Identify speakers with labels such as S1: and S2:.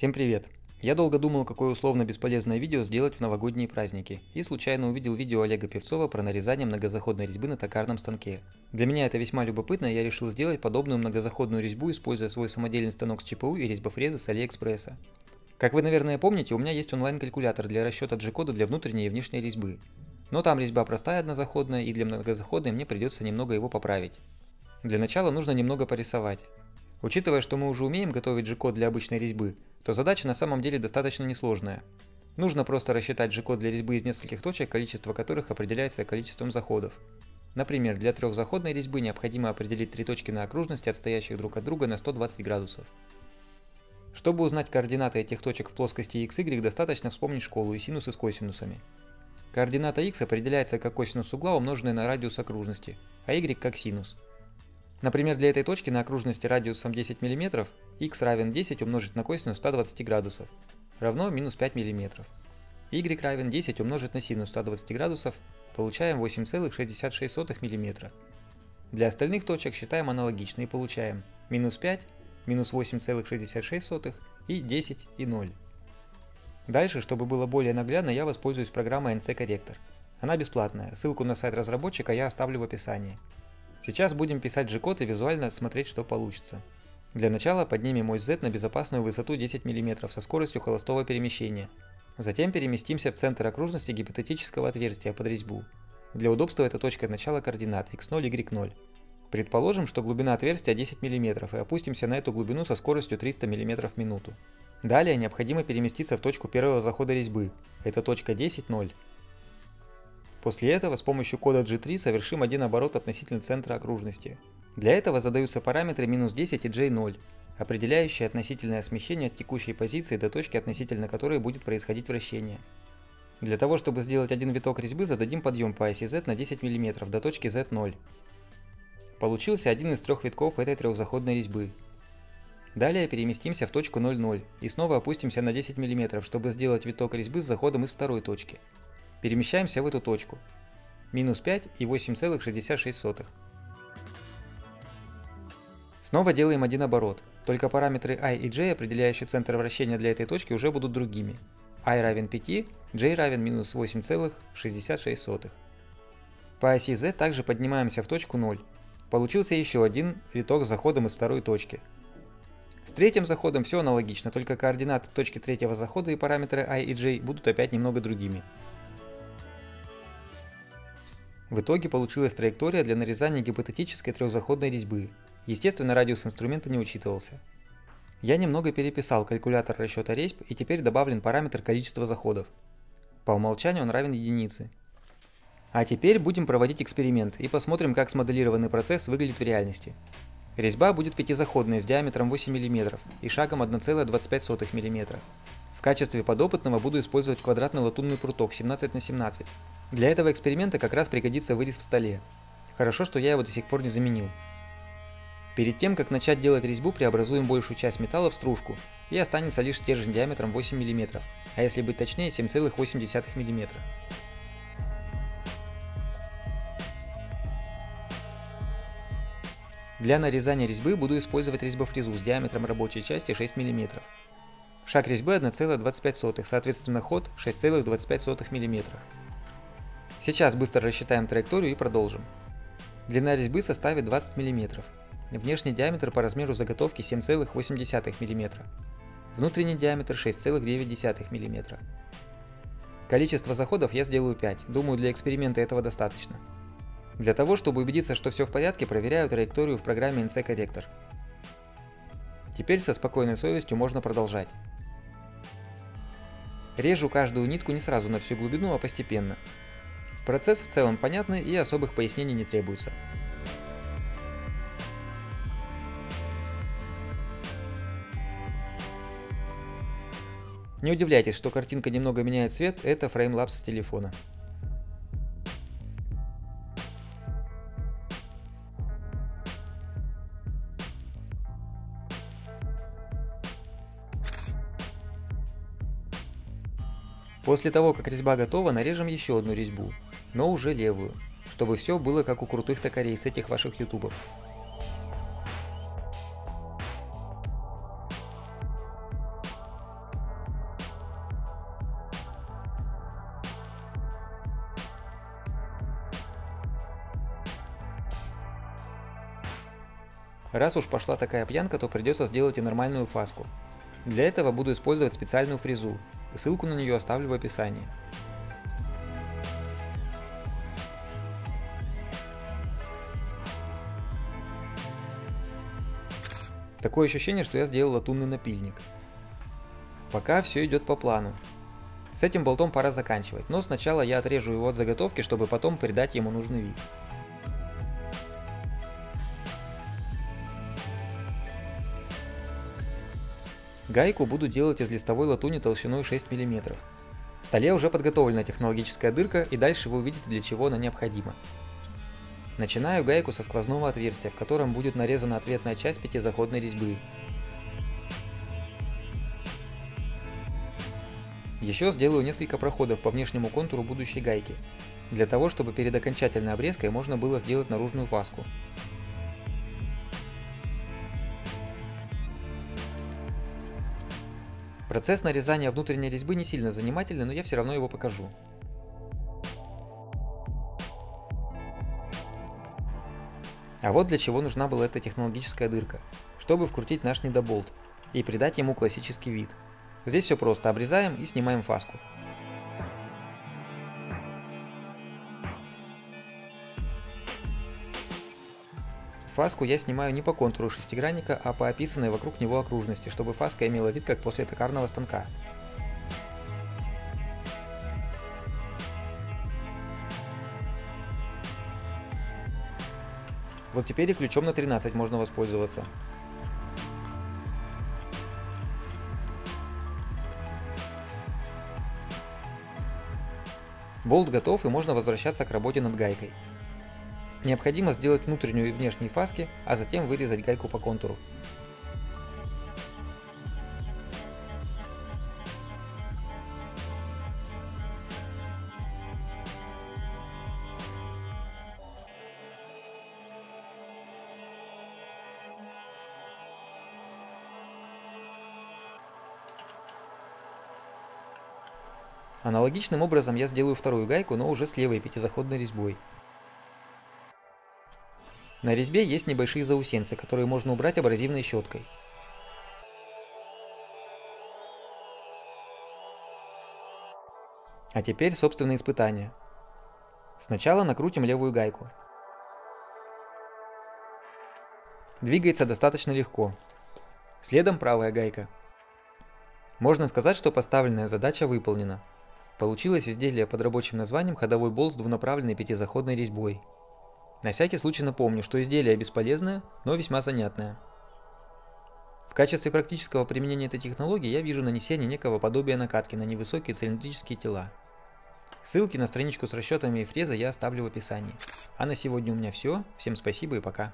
S1: Всем привет! Я долго думал, какое условно бесполезное видео сделать в новогодние праздники, и случайно увидел видео Олега Певцова про нарезание многозаходной резьбы на токарном станке. Для меня это весьма любопытно, я решил сделать подобную многозаходную резьбу, используя свой самодельный станок с ЧПУ и резьбофрезы с Алиэкспресса. Как вы, наверное, помните, у меня есть онлайн-калькулятор для расчета G-кода для внутренней и внешней резьбы. Но там резьба простая однозаходная, и для многозаходной мне придется немного его поправить. Для начала нужно немного порисовать. Учитывая, что мы уже умеем готовить G-код для обычной резьбы, то задача на самом деле достаточно несложная. Нужно просто рассчитать G-код для резьбы из нескольких точек, количество которых определяется количеством заходов. Например, для трехзаходной резьбы необходимо определить три точки на окружности, отстоящих друг от друга на 120 градусов. Чтобы узнать координаты этих точек в плоскости x, y, достаточно вспомнить школу и синусы с косинусами. Координата x определяется как косинус угла, умноженный на радиус окружности, а y как синус. Например, для этой точки на окружности радиусом 10 мм x равен 10 умножить на косинус 120 градусов, равно минус 5 мм. y равен 10 умножить на синус 120 градусов, получаем 8,66 мм. Для остальных точек считаем аналогично и получаем минус 5, минус 8,66 и 10 и 0. Дальше, чтобы было более наглядно, я воспользуюсь программой NC Corrector. Она бесплатная, ссылку на сайт разработчика я оставлю в описании. Сейчас будем писать G-код и визуально смотреть, что получится. Для начала поднимем ось Z на безопасную высоту 10 мм со скоростью холостого перемещения. Затем переместимся в центр окружности гипотетического отверстия под резьбу. Для удобства это точка начала координат x0, y0. Предположим, что глубина отверстия 10 мм и опустимся на эту глубину со скоростью 300 мм в минуту. Далее необходимо переместиться в точку первого захода резьбы, это точка 10, 0. После этого с помощью кода G3 совершим один оборот относительно центра окружности. Для этого задаются параметры минус 10 и J0, определяющие относительное смещение от текущей позиции до точки, относительно которой будет происходить вращение. Для того, чтобы сделать один виток резьбы, зададим подъем по оси Z на 10 мм до точки Z0. Получился один из трех витков этой трехзаходной резьбы. Далее переместимся в точку 0,0 и снова опустимся на 10 мм, чтобы сделать виток резьбы с заходом из второй точки. Перемещаемся в эту точку. Минус 5 и 8,66. Снова делаем один оборот, только параметры i и j, определяющие центр вращения для этой точки, уже будут другими. i равен 5, j равен минус 8,66. По оси z также поднимаемся в точку 0. Получился еще один виток с заходом из второй точки. С третьим заходом все аналогично, только координаты точки третьего захода и параметры i и j будут опять немного другими. В итоге получилась траектория для нарезания гипотетической трехзаходной резьбы. Естественно, радиус инструмента не учитывался. Я немного переписал калькулятор расчета резьб и теперь добавлен параметр количества заходов. По умолчанию он равен единице. А теперь будем проводить эксперимент и посмотрим, как смоделированный процесс выглядит в реальности. Резьба будет пятизаходной с диаметром 8 мм и шагом 1,25 мм. В качестве подопытного буду использовать квадратный латунный пруток 17 на 17 для этого эксперимента как раз пригодится вырез в столе. Хорошо, что я его до сих пор не заменил. Перед тем, как начать делать резьбу, преобразуем большую часть металла в стружку, и останется лишь стержень диаметром 8 мм, а если быть точнее 7,8 мм. Для нарезания резьбы буду использовать резьбофрезу с диаметром рабочей части 6 мм. Шаг резьбы 1,25, соответственно ход 6,25 мм. Сейчас быстро рассчитаем траекторию и продолжим. Длина резьбы составит 20 мм. Внешний диаметр по размеру заготовки 7,8 мм. Внутренний диаметр 6,9 мм. Количество заходов я сделаю 5, думаю для эксперимента этого достаточно. Для того, чтобы убедиться, что все в порядке, проверяю траекторию в программе NC Corrector. Теперь со спокойной совестью можно продолжать. Режу каждую нитку не сразу на всю глубину, а постепенно. Процесс в целом понятный и особых пояснений не требуется. Не удивляйтесь, что картинка немного меняет цвет, это фреймлапс с телефона. После того, как резьба готова, нарежем еще одну резьбу, но уже левую, чтобы все было как у крутых токарей с этих ваших ютубов. Раз уж пошла такая пьянка, то придется сделать и нормальную фаску. Для этого буду использовать специальную фрезу, ссылку на нее оставлю в описании. Такое ощущение, что я сделал латунный напильник. Пока все идет по плану. С этим болтом пора заканчивать, но сначала я отрежу его от заготовки, чтобы потом придать ему нужный вид. Гайку буду делать из листовой латуни толщиной 6 мм. В столе уже подготовлена технологическая дырка и дальше вы увидите для чего она необходима. Начинаю гайку со сквозного отверстия, в котором будет нарезана ответная часть пятизаходной резьбы. Еще сделаю несколько проходов по внешнему контуру будущей гайки, для того чтобы перед окончательной обрезкой можно было сделать наружную фаску. Процесс нарезания внутренней резьбы не сильно занимательный, но я все равно его покажу. А вот для чего нужна была эта технологическая дырка, чтобы вкрутить наш недоболт и придать ему классический вид. Здесь все просто, обрезаем и снимаем фаску. Фаску я снимаю не по контуру шестигранника, а по описанной вокруг него окружности, чтобы фаска имела вид как после токарного станка. Вот теперь и ключом на 13 можно воспользоваться. Болт готов и можно возвращаться к работе над гайкой. Необходимо сделать внутреннюю и внешние фаски, а затем вырезать гайку по контуру. Аналогичным образом я сделаю вторую гайку, но уже с левой пятизаходной резьбой. На резьбе есть небольшие заусенцы, которые можно убрать абразивной щеткой. А теперь собственные испытания. Сначала накрутим левую гайку. Двигается достаточно легко. Следом правая гайка. Можно сказать, что поставленная задача выполнена. Получилось изделие под рабочим названием ходовой болт с двунаправленной пятизаходной резьбой. На всякий случай напомню, что изделие бесполезное, но весьма занятное. В качестве практического применения этой технологии я вижу нанесение некого подобия накатки на невысокие цилиндрические тела. Ссылки на страничку с расчетами и фреза я оставлю в описании. А на сегодня у меня все. Всем спасибо и пока.